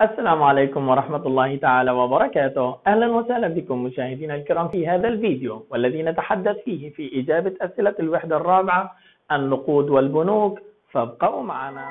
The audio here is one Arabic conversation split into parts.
السلام عليكم ورحمة الله تعالى وبركاته. أهلا وسهلا بكم مشاهدينا الكرام في هذا الفيديو والذي نتحدث فيه في إجابة أسئلة الوحدة الرابعة النقود والبنوك. فابقوا معنا.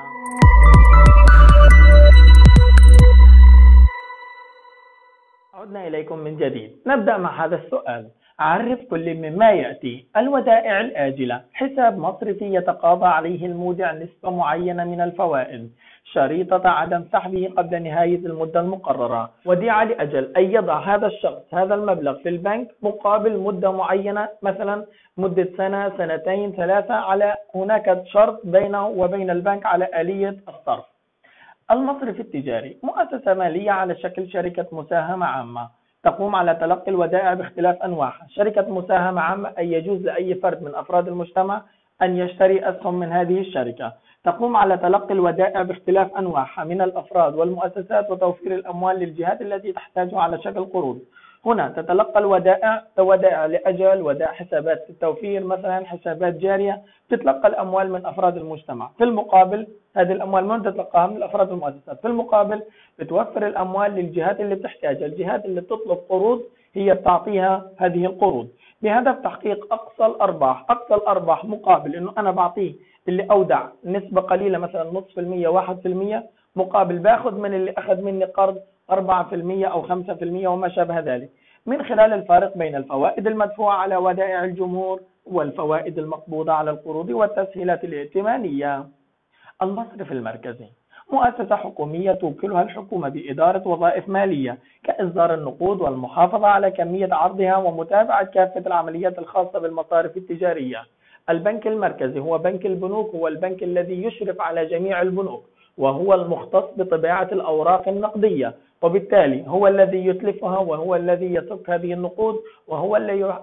عدنا إليكم من جديد. نبدأ مع هذا السؤال. عرف كل مما يأتي. الودائع الآجلة. حساب مصرفي يتقاضى عليه المودع نسبة معينة من الفوائد. شريطة عدم سحبه قبل نهاية المدة المقررة. وديعة لأجل أن يضع هذا الشخص هذا المبلغ في البنك مقابل مدة معينة مثلا مدة سنة سنتين ثلاثة على هناك شرط بينه وبين البنك على آلية الصرف. المصرف التجاري. مؤسسة مالية على شكل شركة مساهمة عامة. تقوم على تلقي الودائع باختلاف أنواعها. شركة مساهمة عامة أي يجوز لأي فرد من أفراد المجتمع أن يشتري أسهم من هذه الشركة. تقوم على تلقي الودائع باختلاف أنواعها من الأفراد والمؤسسات وتوفير الأموال للجهات التي تحتاجها على شكل قروض. هنا تتلقى الودائع ودائع لأجل ودائع حسابات التوفير مثلا حسابات جارية تتلقى الأموال من أفراد المجتمع. في المقابل هذه الأموال من تتلقاها؟ من الأفراد والمؤسسات في المقابل بتوفر الأموال للجهات اللي بتحتاجها. الجهات اللي بتطلب قروض هي بتعطيها هذه القروض. بهدف تحقيق أقصى الأرباح أقصى الأرباح مقابل أنه أنا بعطيه اللي أودع نسبة قليلة مثلا نصف المية واحد في المية مقابل باخذ من اللي أخذ مني قرض 4% أو 5% وما شابه ذلك. من خلال الفارق بين الفوائد المدفوعة على ودائع الجمهور والفوائد المقبوضة على القروض والتسهيلات الائتمانية المصرف المركزي مؤسسة حكومية توكلها الحكومة بإدارة وظائف مالية كإصدار النقود والمحافظة على كمية عرضها ومتابعة كافة العمليات الخاصة بالمصارف التجارية. البنك المركزي هو بنك البنوك هو البنك الذي يشرف على جميع البنوك وهو المختص بطباعة الأوراق النقدية. وبالتالي هو الذي يتلفها وهو الذي يصك هذه النقود وهو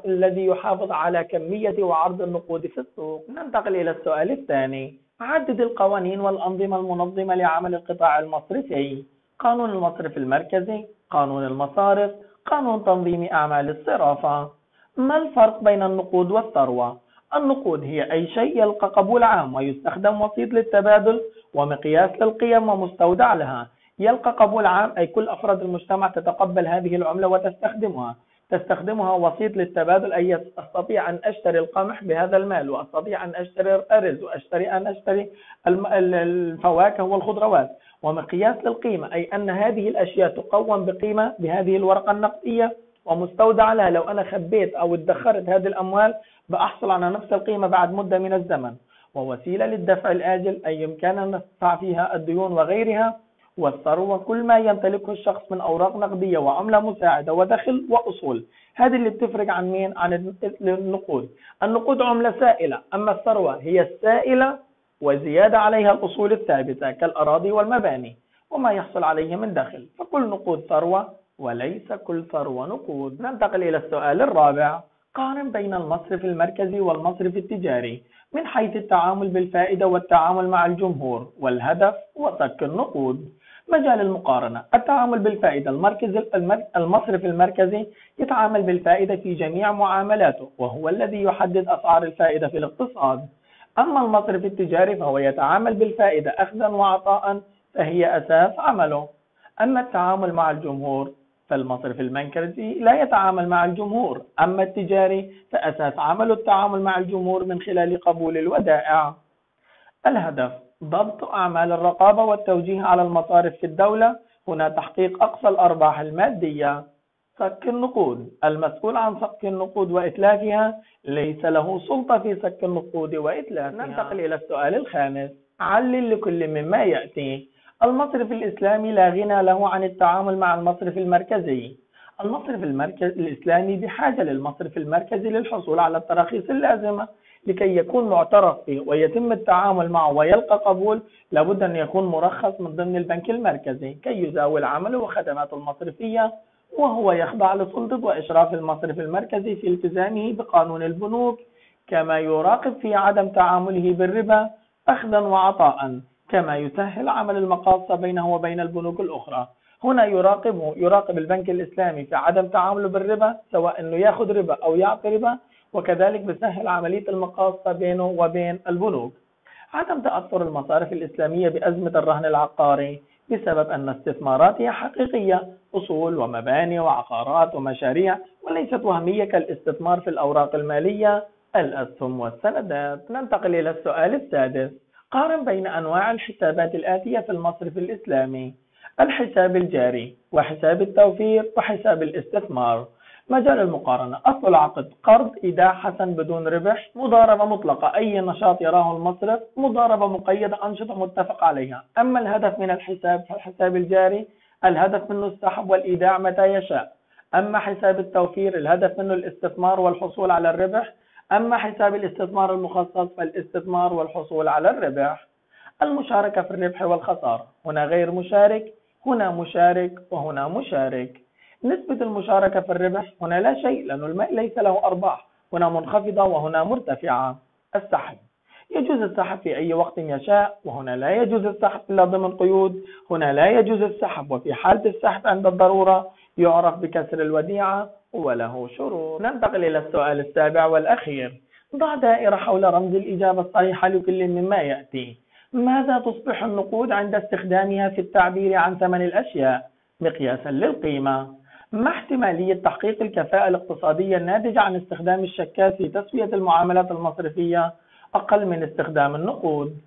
الذي يحافظ على كمية وعرض النقود في السوق. ننتقل إلى السؤال الثاني. عدد القوانين والأنظمة المنظمة لعمل القطاع المصرفي. قانون المصرف المركزي قانون المصارف قانون تنظيم أعمال الصرافة. ما الفرق بين النقود والثروة؟ النقود هي أي شيء يلقى قبول عام ويستخدم وسيط للتبادل ومقياس للقيم ومستودع لها. يلقى قبول عام أي كل أفراد المجتمع تتقبل هذه العملة وتستخدمها. تستخدمها وسيط للتبادل أي أستطيع أن أشتري القمح بهذا المال وأستطيع أن أشتري الأرز وأشتري أن أشتري الفواكه والخضروات. ومقياس للقيمة أي أن هذه الأشياء تقوم بقيمة بهذه الورقة النقدية. ومستودع لها لو أنا خبيت أو ادخرت هذه الأموال بأحصل على نفس القيمة بعد مدة من الزمن. ووسيلة للدفع الآجل أي يمكننا ندفع فيها الديون وغيرها. والثروة كل ما يمتلكه الشخص من أوراق نقدية وعملة مساعدة ودخل وأصول. هذه اللي بتفرق عن مين؟ عن النقود. النقود عملة سائلة. أما الثروة هي السائلة وزيادة عليها الأصول الثابتة كالأراضي والمباني وما يحصل عليه من دخل. فكل نقود ثروة وليس كل ثروة نقود. ننتقل إلى السؤال الرابع. قارن بين المصرف المركزي والمصرف التجاري من حيث التعامل بالفائدة والتعامل مع الجمهور والهدف وصك النقود. مجال المقارنة التعامل بالفائدة المركز المصرف المركزي يتعامل بالفائدة في جميع معاملاته وهو الذي يحدد أسعار الفائدة في الاقتصاد. أما المصرف التجاري فهو يتعامل بالفائدة أخذا وعطاء فهي أساس عمله. أما التعامل مع الجمهور فالمصرف المركزي لا يتعامل مع الجمهور. أما التجاري فأساس عمله التعامل مع الجمهور من خلال قبول الودائع. الهدف ضبط أعمال الرقابة والتوجيه على المصارف في الدولة. هنا تحقيق أقصى الأرباح المادية. سك النقود المسؤول عن سك النقود وإتلافها. ليس له سلطة في سك النقود وإتلافها. ننتقل إلى السؤال الخامس علل لكل مما يأتي. المصرف الإسلامي لا غنى له عن التعامل مع المصرف المركزي. المصرف المركز الإسلامي بحاجة للمصرف المركزي للحصول على التراخيص اللازمة. لكي يكون معترف به ويتم التعامل معه ويلقى قبول لابد أن يكون مرخص من ضمن البنك المركزي كي يزاول عمله وخدماته المصرفية وهو يخضع لسلطة وإشراف المصرف المركزي في التزامه بقانون البنوك. كما يراقب في عدم تعامله بالربا أخذا وعطاء كما يسهل عمل المقاصة بينه وبين البنوك الأخرى. هنا يراقبه يراقب البنك الإسلامي في عدم تعامله بالربا سواء أنه يأخذ ربا أو يعطي ربا وكذلك بسهل عملية المقاصة بينه وبين البنوك. عدم تأثر المصارف الإسلامية بأزمة الرهن العقاري بسبب أن استثمارات هي حقيقية أصول ومباني وعقارات ومشاريع وليست وهمية كالاستثمار في الأوراق المالية. الأسهم والسندات. ننتقل إلى السؤال السادس. قارن بين أنواع الحسابات الآتية في المصرف الإسلامي الحساب الجاري وحساب التوفير وحساب الاستثمار. مجال المقارنة. أصل العقد قرض إيداع حسن بدون ربح مضاربة مطلقة. أي نشاط يراه المصرف مضاربة مقيدة أنشطة متفق عليها. أما الهدف من الحساب فالحساب الجاري الهدف منه السحب والإيداع متى يشاء. أما حساب التوفير الهدف منه الاستثمار والحصول على الربح. أما حساب الاستثمار المخصص فالاستثمار والحصول على الربح. المشاركة في الربح والخسارة. هنا غير مشارك هنا مشارك وهنا مشارك. نسبة المشاركة في الربح هنا لا شيء لأن الماء ليس له أرباح. هنا منخفضة وهنا مرتفعة. السحب. يجوز السحب في أي وقت يشاء وهنا لا يجوز السحب إلا ضمن قيود. هنا لا يجوز السحب وفي حالة السحب عند الضرورة يعرف بكسر الوديعة وله شروط. ننتقل إلى السؤال السابع والأخير. ضع دائرة حول رمز الإجابة الصحيحة لكل مما يأتي. ماذا تصبح النقود عند استخدامها في التعبير عن ثمن الأشياء؟ مقياسا للقيمة. ما احتمالية تحقيق الكفاءة الاقتصادية الناتجة عن استخدام الشكات في تسوية المعاملات المصرفية أقل من استخدام النقود.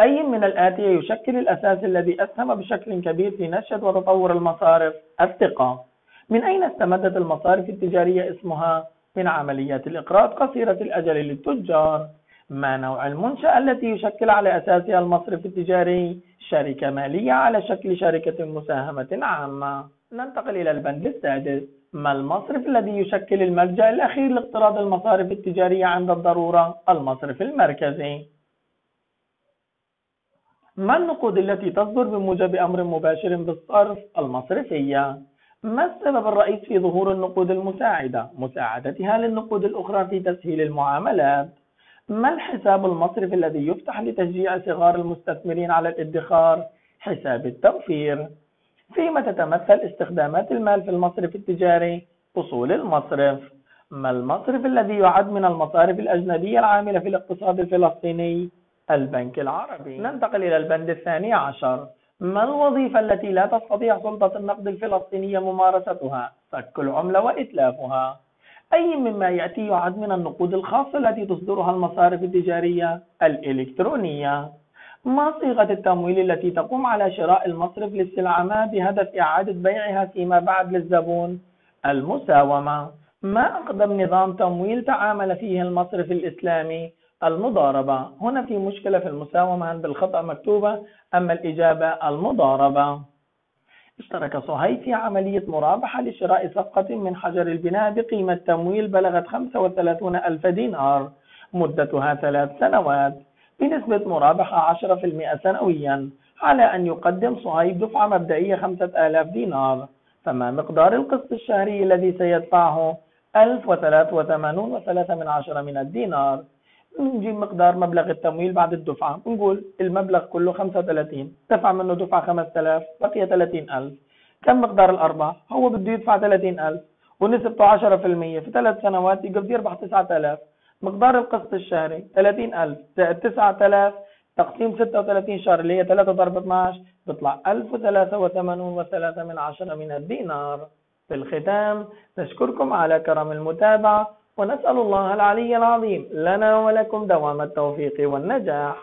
أي من الآتية يشكل الأساس الذي أسهم بشكل كبير في نشأة وتطور المصارف؟ الثقة. من أين استمدت المصارف التجارية اسمها؟ من عمليات الإقراض قصيرة الأجل للتجار. ما نوع المنشأة التي يشكل على أساسها المصرف التجاري؟ شركة مالية على شكل شركة مساهمة عامة. ننتقل إلى البند السادس. ما المصرف الذي يشكل الملجأ الأخير لاقتراض المصارف التجارية عند الضرورة؟ المصرف المركزي. ما النقود التي تصدر بموجب أمر مباشر بالصرف المصرفية؟ ما السبب الرئيس في ظهور النقود المساعدة؟ مساعدتها للنقود الأخرى في تسهيل المعاملات. ما الحساب المصرفي الذي يفتح لتشجيع صغار المستثمرين على الادخار؟ حساب التوفير. فيما تتمثل استخدامات المال في المصرف التجاري أصول المصرف. ما المصرف الذي يعد من المصارف الأجنبية العاملة في الاقتصاد الفلسطيني؟ البنك العربي. ننتقل إلى البند الثاني عشر. ما الوظيفة التي لا تستطيع سلطة النقد الفلسطينية ممارستها؟ فك العملة وإتلافها. أي مما يأتي يعد من النقود الخاصة التي تصدرها المصارف التجارية؟ الإلكترونية. ما صيغة التمويل التي تقوم على شراء المصرف للسلعة؟ ما بهدف إعادة بيعها فيما بعد للزبون؟ المساومة. ما أقدم نظام تمويل تعامل فيه المصرف الإسلامي؟ المضاربة. هنا في مشكلة في المساومة بالخطأ مكتوبة أما الإجابة؟ المضاربة. اشترك صهيب في عملية مرابحة لشراء صفقة من حجر البناء بقيمة تمويل بلغت 35 ألف دينار. مدتها ثلاث سنوات. بنسبة مرابحة 10% سنويا على أن يقدم صهيب دفعة مبدئية 5000 دينار. فما مقدار القسط الشهري الذي سيدفعه 1083 و3 من عشرة من الدينار؟ نجيب مقدار مبلغ التمويل بعد الدفعة. نقول المبلغ كله 35 دفع منه دفعة 5000 بقي 30000 كم مقدار الأرباح؟ هو بده يدفع 30000 ونسبته 10% في ثلاث سنوات يقدر يربح 9000 مقدار القسط الشهري 30000 زائد 9000 تقسيم 36 شهر اللي هي 3 ضرب 12 بيطلع 1083 و3 من عشرة من الدينار. في الختام نشكركم على كرم المتابعة ونسأل الله العلي العظيم لنا ولكم دوام التوفيق والنجاح.